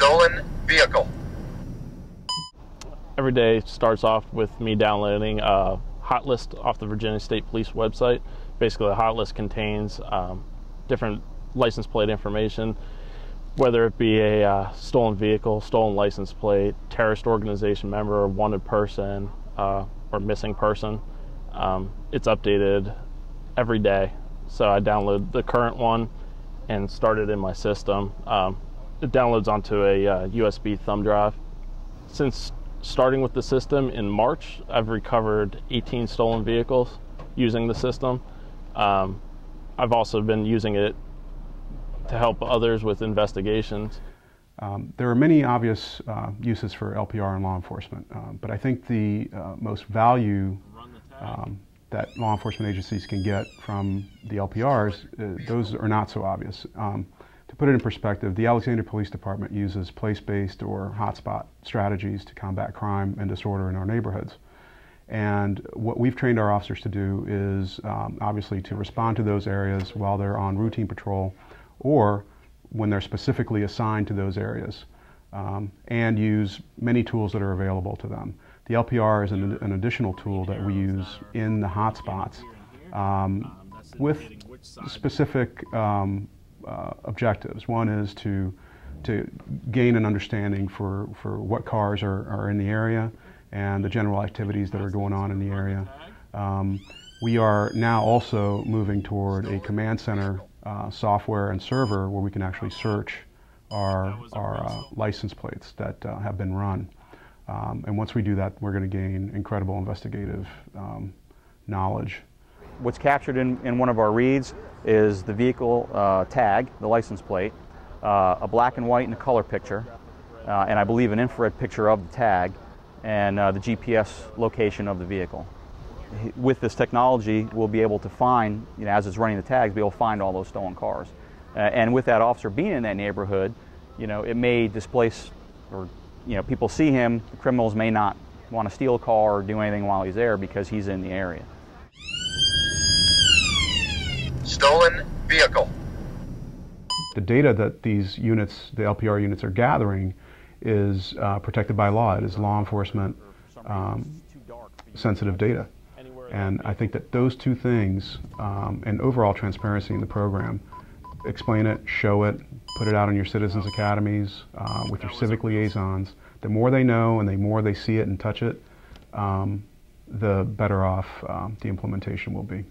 Stolen vehicle. Every day starts off with me downloading a hot list off the Virginia State Police website. Basically, the hot list contains um, different license plate information, whether it be a uh, stolen vehicle, stolen license plate, terrorist organization member, wanted person, uh, or missing person. Um, it's updated every day. So I download the current one and start it in my system. Um, it downloads onto a uh, USB thumb drive. Since starting with the system in March, I've recovered 18 stolen vehicles using the system. Um, I've also been using it to help others with investigations. Um, there are many obvious uh, uses for LPR in law enforcement, um, but I think the uh, most value um, that law enforcement agencies can get from the LPRs, uh, those are not so obvious. Um, put it in perspective, the Alexandria Police Department uses place-based or hotspot strategies to combat crime and disorder in our neighborhoods. And what we've trained our officers to do is um, obviously to respond to those areas while they're on routine patrol or when they're specifically assigned to those areas um, and use many tools that are available to them. The LPR is an, an additional tool that we use in the hotspots um, with specific um, uh, objectives. One is to to gain an understanding for, for what cars are, are in the area and the general activities that are going on in the area. Um, we are now also moving toward a command center uh, software and server where we can actually search our, our uh, license plates that uh, have been run. Um, and once we do that, we're going to gain incredible investigative um, knowledge. What's captured in, in one of our reads is the vehicle uh, tag, the license plate, uh, a black and white and a color picture, uh, and I believe an infrared picture of the tag, and uh, the GPS location of the vehicle. With this technology, we'll be able to find, you know, as it's running the tags, be able to find all those stolen cars. Uh, and with that officer being in that neighborhood, you know, it may displace or you know, people see him, the criminals may not want to steal a car or do anything while he's there because he's in the area. Stolen vehicle. The data that these units, the LPR units, are gathering is uh, protected by law. It is law enforcement um, sensitive data. And I think that those two things um, and overall transparency in the program explain it, show it, put it out in your citizens academies uh, with your civic liaisons. The more they know and the more they see it and touch it, um, the better off um, the implementation will be.